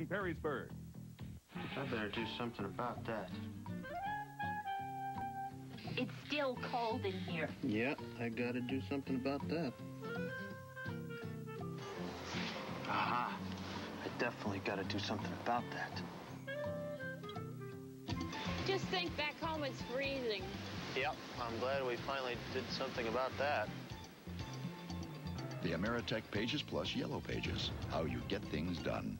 in Perrysburg. I better do something about that. It's still cold in here. Yeah, I gotta do something about that. Aha! I definitely gotta do something about that. Just think back home it's freezing. Yep, I'm glad we finally did something about that. The Ameritech Pages Plus Yellow Pages. How you get things done.